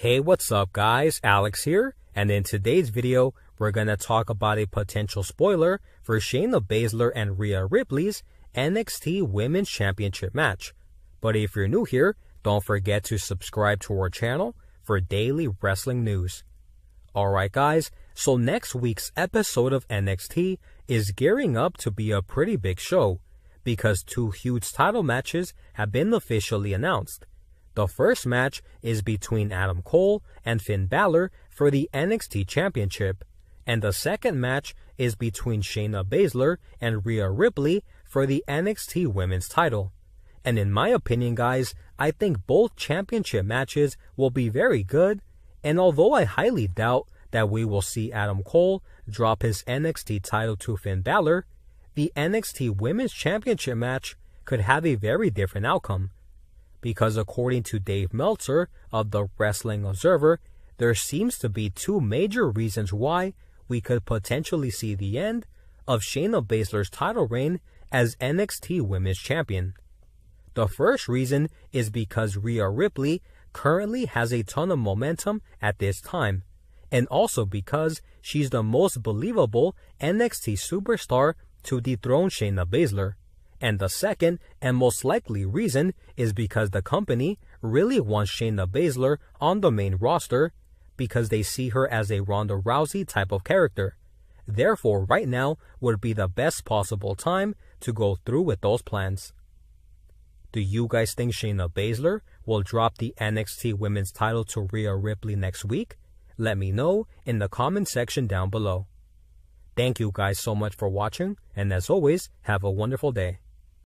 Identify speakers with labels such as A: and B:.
A: Hey, what's up guys? Alex here, and in today's video, we're gonna talk about a potential spoiler for Shayna Baszler and Rhea Ripley's NXT Women's Championship match. But if you're new here, don't forget to subscribe to our channel for daily wrestling news. Alright guys, so next week's episode of NXT is gearing up to be a pretty big show because two huge title matches have been officially announced. The first match is between Adam Cole and Finn Balor for the NXT Championship, and the second match is between Shayna Baszler and Rhea Ripley for the NXT Women's title. And in my opinion, guys, I think both championship matches will be very good, and although I highly doubt that we will see Adam Cole drop his NXT title to Finn Balor, the NXT Women's Championship match could have a very different outcome. Because according to Dave Meltzer of the Wrestling Observer, there seems to be two major reasons why we could potentially see the end of Shayna Baszler's title reign as NXT Women's Champion. The first reason is because Rhea Ripley currently has a ton of momentum at this time, and also because she's the most believable NXT superstar to dethrone Shayna Baszler. And the second and most likely reason is because the company really wants Shayna Baszler on the main roster because they see her as a Ronda Rousey type of character. Therefore, right now would be the best possible time to go through with those plans. Do you guys think Shayna Baszler will drop the NXT Women's title to Rhea Ripley next week? Let me know in the comment section down below. Thank you guys so much for watching, and as always, have a wonderful day.